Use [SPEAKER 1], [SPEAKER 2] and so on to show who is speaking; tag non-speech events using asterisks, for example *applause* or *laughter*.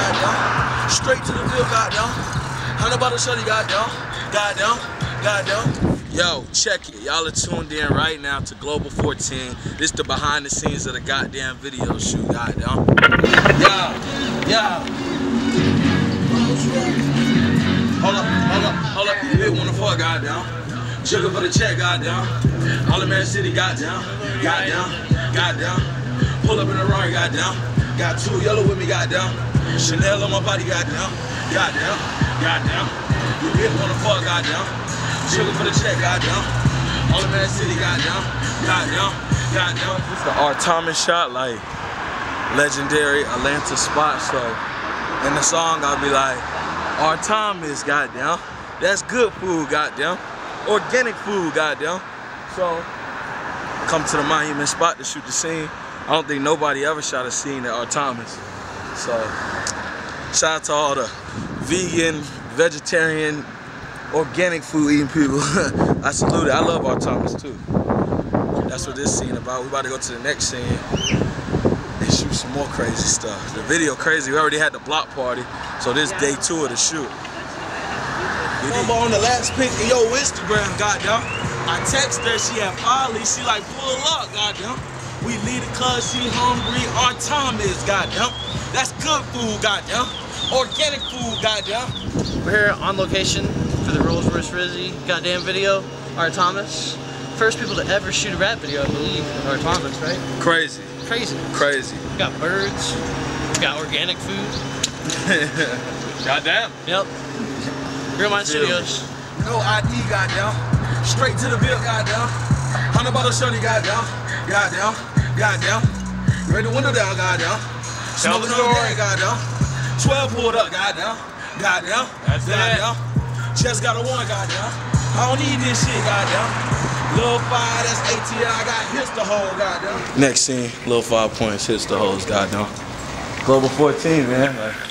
[SPEAKER 1] goddamn. Straight to the bill, goddamn. Hundred bottle shorty, goddamn. Goddamn, goddamn. Yo, check it. Y'all are tuned in right now to Global 14. This the behind the scenes of the goddamn video shoot, goddamn. Yeah, yeah. Hold up, hold up, hold up. You big one to fuck, goddamn. Sugar for the check, goddamn. All the Man City, goddamn. Goddamn, goddamn. Pull up in the run, goddamn. Got two yellow with me, goddamn. Chanel on my body, goddamn. Goddamn, goddamn. You one to fuck, goddamn. Sugar for the check, goddamn. All the Man City, goddamn. Goddamn, goddamn. This the R. Thomas shot, like legendary Atlanta spot. So in the song, I'll be like, R. Thomas, goddamn. That's good food, goddamn. Organic food, goddamn. So come to the monument spot to shoot the scene. I don't think nobody ever shot a scene at. Thomas. So shout out to all the vegan, vegetarian, organic food eating people. *laughs* I salute it. I love. Thomas too. That's what this scene about. We about to go to the next scene and shoot some more crazy stuff. The video crazy. We already had the block party, so this day two of the shoot. Number on the last pic of your Instagram, goddamn. I text her, she had Ollie, she like pull up, goddamn. We lead it cause she hungry, our time is, goddamn. That's good food, goddamn. Organic food, goddamn.
[SPEAKER 2] We're here on location for the Rolls Royce Rizzy goddamn video. R. Thomas. First people to ever shoot a rap video, I believe. R. Thomas, right?
[SPEAKER 1] Crazy,
[SPEAKER 2] Crazy.
[SPEAKER 1] crazy.
[SPEAKER 2] We got birds. We got organic food. *laughs*
[SPEAKER 1] goddamn.
[SPEAKER 2] Yep. Real Mind
[SPEAKER 1] Feel.
[SPEAKER 2] Studios.
[SPEAKER 1] No ID, goddamn. Straight to the bill, goddamn. Hundred bottle shorty, goddamn. Goddamn, goddamn. Raise the window down, goddamn.
[SPEAKER 3] Tell
[SPEAKER 1] Smoking
[SPEAKER 3] the
[SPEAKER 1] on
[SPEAKER 3] story.
[SPEAKER 1] the goddamn. Twelve pulled up, goddamn. Goddamn.
[SPEAKER 3] That's it.
[SPEAKER 1] goddamn. Just got a one, goddamn. I don't need this shit, goddamn. Lil five, that's ATL. I got hits the hole, goddamn. Next scene, Lil five points hits the holes, goddamn. Global 14, man. Like,